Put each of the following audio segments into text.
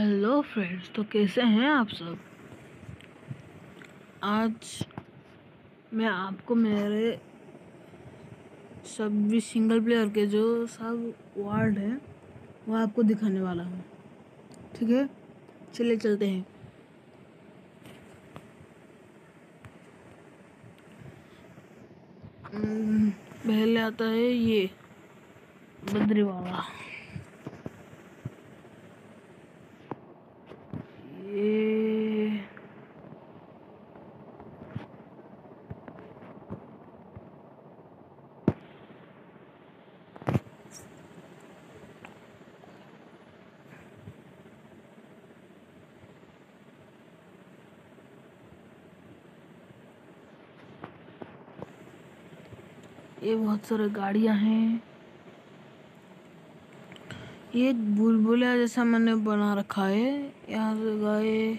Hello friends तो कैसे हैं आप सब? आज मैं आपको मेरे सभी सिंगल प्लेयर के जो सब वार्ड हैं, वो आपको दिखाने वाला हूँ। ठीक है? चलिए चलते हैं। पहले आता है ये बद्री वाला ये ये बहुत सारे गाड़ियाँ हैं। ये बुलबुला जैसा मैंने बना रखा है। यहाँ से गए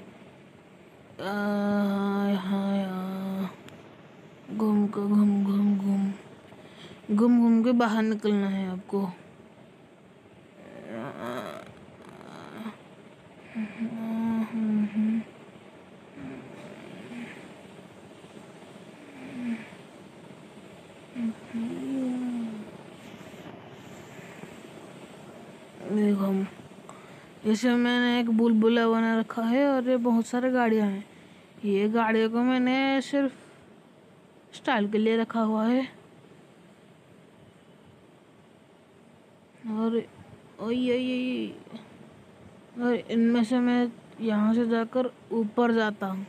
यहाँ घूम कर घूम घूम घूम। घूम घूम के बाहर निकलना है आपको देखो हम इसे मैंने एक बुलबुला बना रखा है और ये बहुत सारे गाड़ियाँ हैं। ये गाड़ियों को मैंने सिर्फ़ स्टाइल के लिए रखा हुआ है। और ओई और इनमें से मैं यहाँ से जाकर ऊपर जाता हूँ,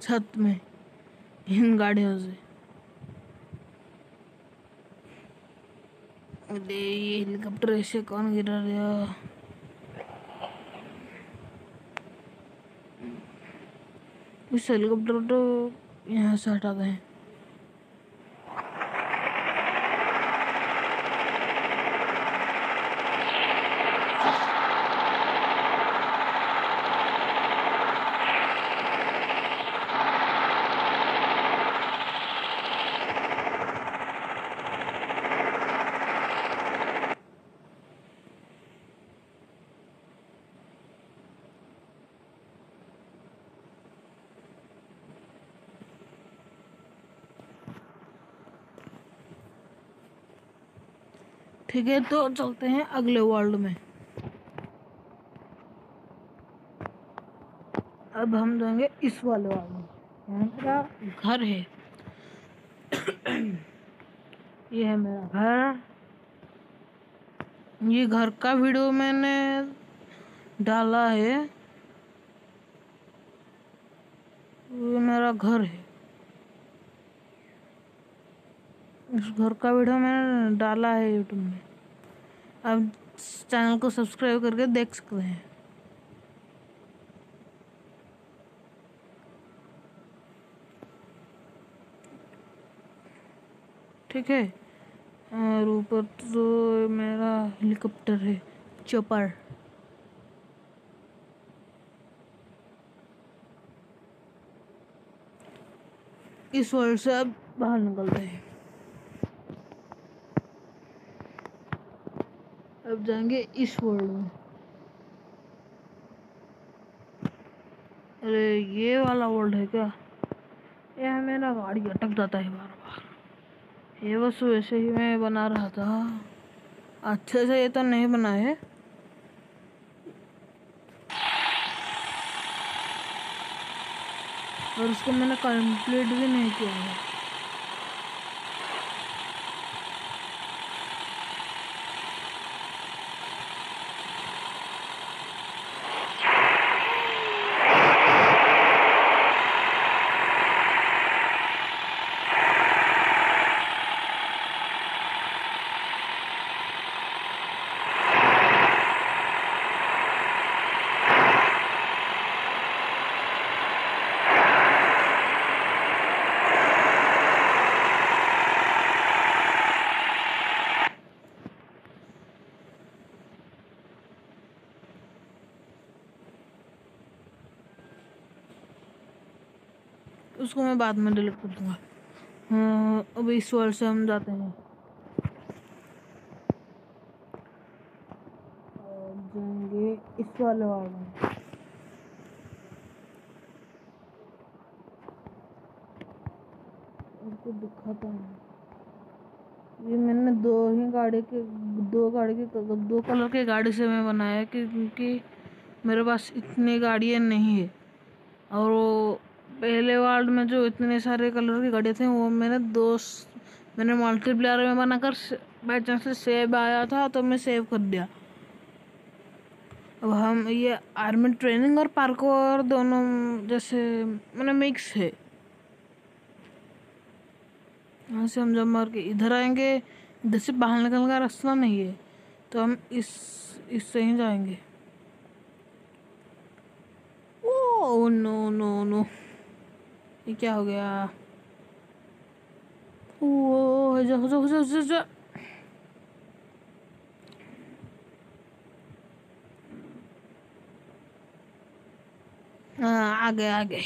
छत में, इन गाड़ियों से। अरे, ये हेलीकॉप्टर ऐसे कौन गिरा दिया इस हेलीकॉप्टर को यहाँ से हटा दें। ठीक है तो चलते हैं अगले वर्ल्ड में। अब हम जाएँगे इस वाले वर्ल्ड में। यहाँ मेरा घर है। ये है मेरा घर। ये घर का वीडियो मैंने डाला है। ये मेरा घर है। इस घर का वीडियो मैंने डाला है यूट्यूब में। आप चैनल को सब्सक्राइब करके देख सकते हैं। ठीक है। और ऊपर तो मेरा हेलीकॉप्टर है, चॉपर। इस वर्ल्ड से अब बाहर निकलते हैं। अब जाएँगे इस वर्ल्ड में। अरे, ये वाला वर्ल्ड है क्या? यह मेरा गाड़ी अटक जाता है बार बार। ये बस वैसे ही मैं बना रहा था। अच्छे से ये तो नहीं बना है। और उसको मैंने कंप्लीट भी नहीं किया है। उसको मैं बाद में डिलीट कर दूँगा। हाँ, अब इस वर्ड से हम जाते हैं। जाएँगे इस वाले वार्ड में। आपको दिखाता हूँ ये मैंने दो ही गाड़ी के, दो गाड़ी के, दो कलर के गाड़ी से मैं बनाया क्योंकि मेरे पास इतनी गाड़ियाँ नहीं है। और वो पहले वर्ल्ड में जो इतने सारे कलर की गाड़ियाँ थी, वो मैंने दो मैंने मल्टीप्लेयर में बनाकर बाई चांस से सेव आया था तो मैं सेव कर दिया। अब हम, ये आर्मी ट्रेनिंग और पार्कोर दोनों जैसे, मैंने मिक्स है। यहाँ से हम जब मार के इधर आएँगे, इधर से बाहर निकलने का रास्ता नहीं है तो हम इस, इससे ही जाएँगे। ओ नो नो नो ये क्या हो गया? जा हाँ आ गए आ गए।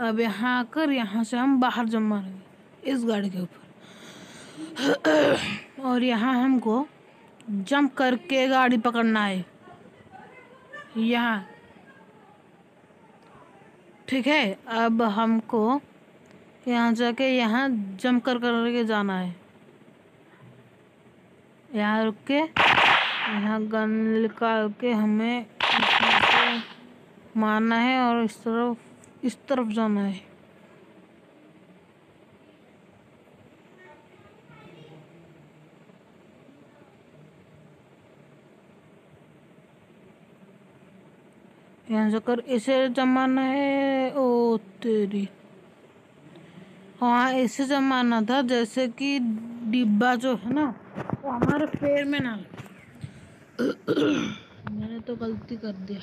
अब यहाँ आकर यहाँ से हम बाहर जम मारेंगे, इस गाड़ी के ऊपर। और यहाँ हमको जंप करके गाड़ी पकड़ना है। यहाँ। ठीक है, अब हमको यहाँ जाके यहाँ जम कर करके जाना है। यहाँ रुक के, यहाँ गन निकाल के हमें मारना है और इस तरफ़ इस तरफ़ जाना है। यहाँ जाकर इसे जमाना है ओ तेरी। हाँ ऐसे जमाना था, जैसे कि डिब्बा जो है ना, वो हमारे पैर में ना मैंने तो गलती कर दिया।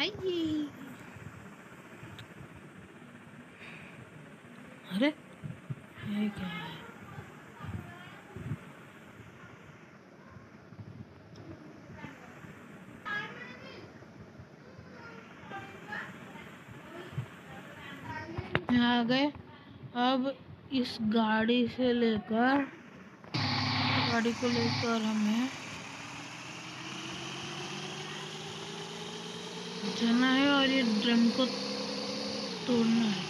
आइए अरे ये क्या? है आ गए। अब इस गाड़ी से लेकर, गाड़ी को लेकर हमें जाना है और ये ड्रम को तोड़ना है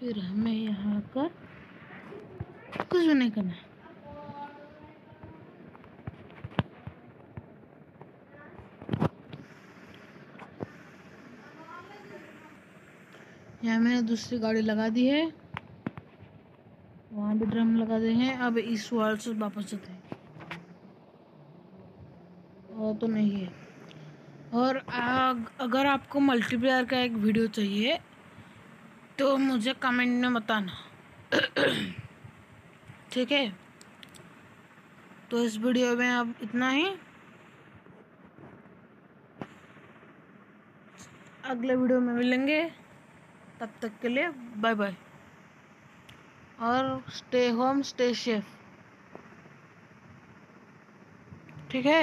फिर हमें यहाँ कर कुछ भी नहीं करना है। यहाँ मैंने दूसरी गाड़ी लगा दी है। वहाँ भी ड्रम लगा दिए हैं। अब इस वर्ल्ड से वापस जाते हैं। और तो नहीं है। और आग, अगर आपको मल्टीप्लेयर का एक वीडियो चाहिए तो मुझे कमेंट में बताना। ठीक है? तो इस वीडियो में अब इतना ही। अगले वीडियो में मिलेंगे। तब तक के लिए बाय बाय और स्टे होम स्टे सेफ़ ठीक है?